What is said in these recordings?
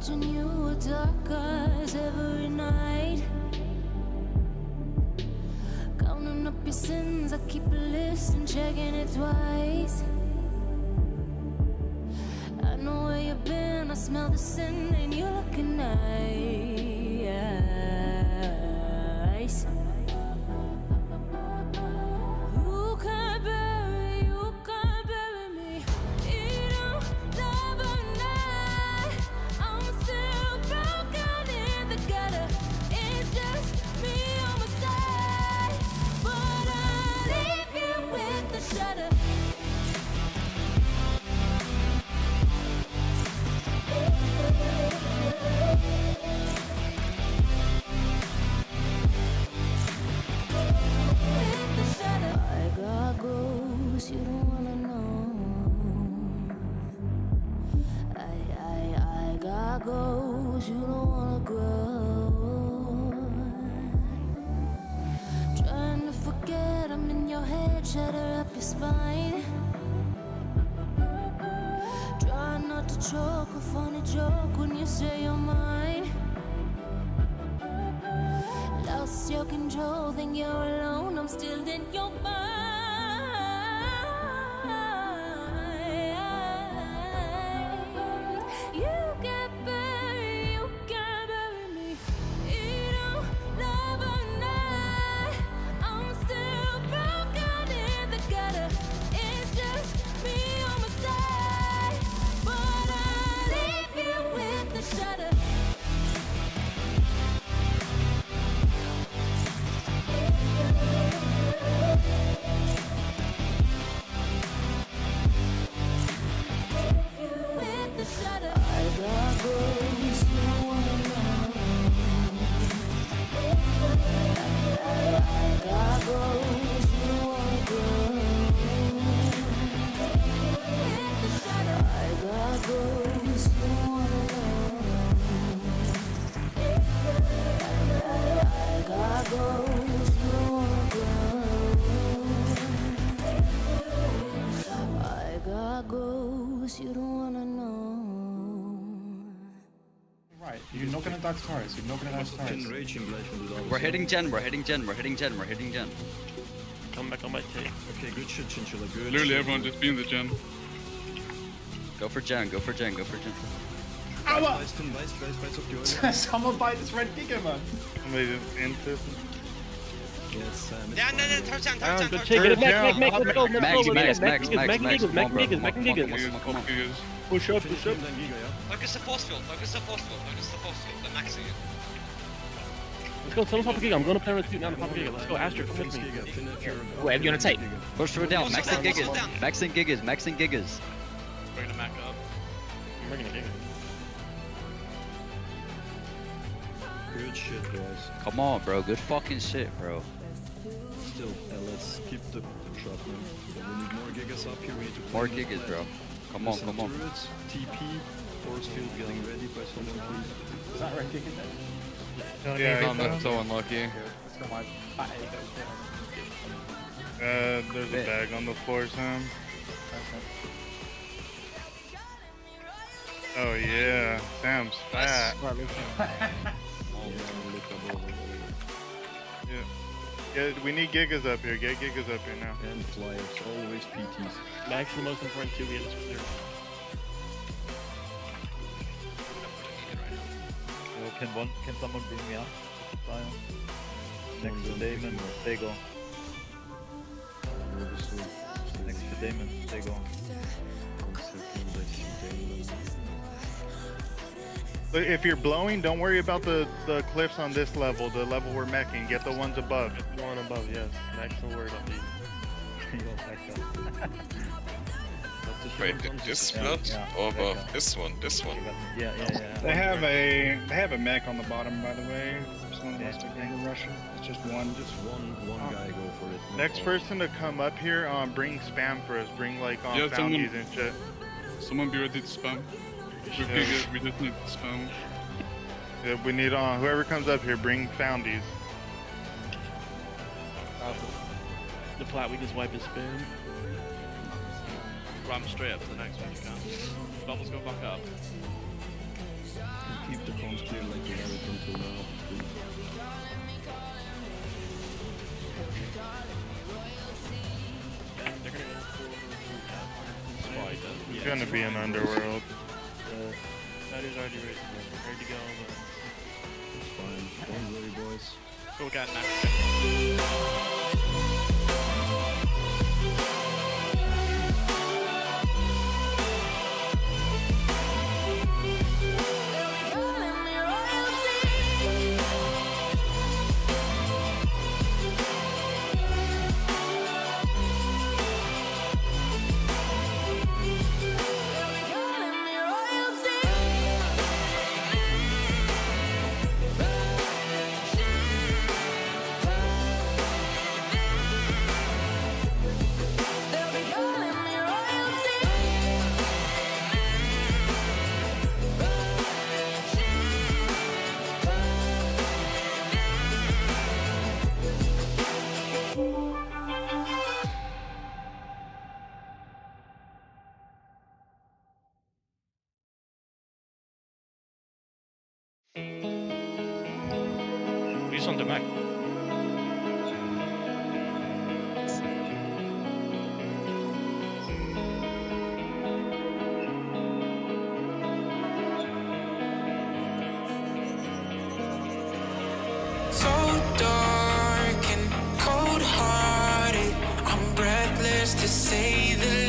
Watching you with dark eyes every night. Counting up your sins, I keep a list and checking it twice. I know where you've been, I smell the sin, and you're looking nice. I'm in your head, shatter up your spine. Try not to choke a funny joke when you say you're mine. Lost your control, think you're alone. I'm still in your mind. You're not gonna die twice, you're not gonna die twice. raging blijven doen alles. We're hitting Gen, we're hitting Gen, we're hitting Gen, we're hitting Gen. Come back on my tape. Okay, good shit, Chinchilla, good. Literally everyone just be in the gen. Go for Gen, go for Gen, go for Gen. Aua! Someone buy this red giga, man! Somebody just into Touchdown, Ah, touchdown, good touchdown. shit. Get it, Mac, Mac, Mac, let's go, let's go. Mac, Mac, Mac, Mac, come on, come on. gigas. Push up, push up. Focus the force field, focus the force field, focus the force field. They're maxing it. Let's go, someone pop a giga. I'm going to play with two now. Pop a giga. Let's go, Astrid, come with me. You're... Wait, you're gonna take. Push through down, Push max it and down, push gigas, down. max and gigas, max and gigas. Bringing the Mac up. Bringing a giga. Good shit, boys. Come on, bro, good fucking shit, bro. Still, uh, let's keep the, the trap, man. We need more gigas up here, we need to More play gigas, bro. Come on, come on. through it. TP, force field getting ready by someone, please. Is that red giga then? Yeah, Oh, that's so unlucky. Let's go, my fat ego. Uh, there's a bag on the floor, Sam. Oh yeah, Sam's fat. Yeah. Yeah, we need gigas up here. Get gigas up here now. And flyers, always PTs. Max the most important two we have to clear. Yo, can one, can someone bring me up? Fire. Next to Damon, they go. Next to Damon, they go. If you're blowing, don't worry about the, the cliffs on this level, the level we're meching. Get the ones above. The one above, yes. Max will worry about these. Yo, back up. Wait, this float yeah, or back above? up. This one, this one. Yeah, yeah, yeah. They have a they have a mech on the bottom, by the way. If someone wants to gang Russian, it's just one. Just one, one guy go for it. Next person to come up here, um, bring spam for us. Bring like um, Yeah, foundies someone- and shit. Someone be ready to spam. We, Yeah. giga, we just need spam. Yeah, we need uh, whoever comes up here, bring foundies. The plat, we just wipe his spin. Ram straight up to the next one, you can. Bombs go back up. Keep the comms clear like you have it until now, please. They're gonna go for Spy. It's gonna be an underworld. Uh, Spider's already ready, ready to go. But It's fine. Don't worry, boys. Go got Who's on the Mac? So dark and cold hearted. I'm breathless to say the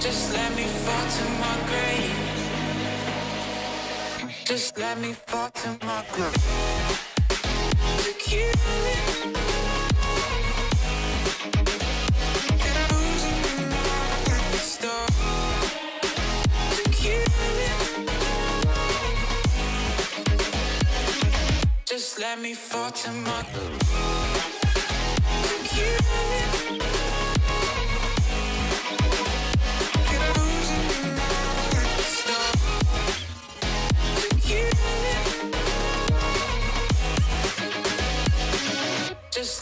Just let me fall to my grave. Just let me fall to my grave. Just let me fall to my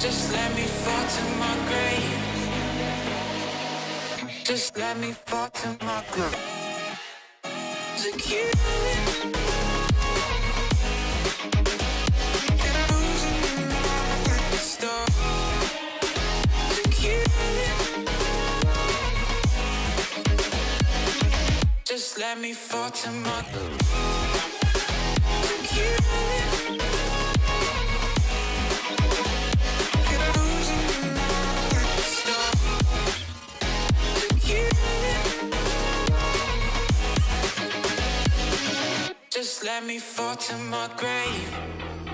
Just let me fall to my grave. Just let me fall to my grave. It. Just let me fall to my To let me fall to my grave.